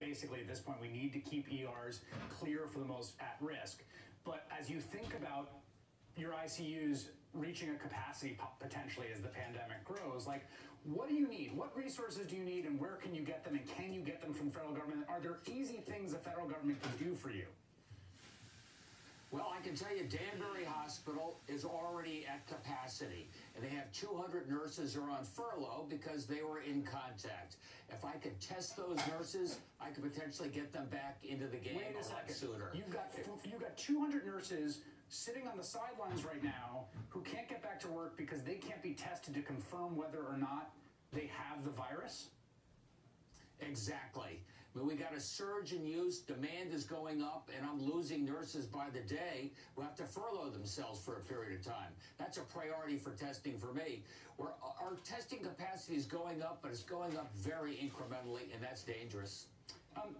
basically at this point we need to keep ERs clear for the most at risk. But as you think about your ICUs reaching a capacity potentially as the pandemic grows, like what do you need? What resources do you need and where can you get them and can you get them from federal government? Are there easy things the federal government can do for you? Well, I can tell you Danbury Hospital is already at capacity, and they have 200 nurses are on furlough because they were in contact. If I could test those nurses, I could potentially get them back into the game Wait a a lot second. sooner. You've got you've got 200 nurses sitting on the sidelines right now who can't get back to work because they can't be tested to confirm whether or not they have the virus. Exactly. We got a surge in use, demand is going up, and I'm losing nurses by the day who have to furlough themselves for a period of time. That's a priority for testing for me. Our testing capacity is going up, but it's going up very incrementally, and that's dangerous. Um,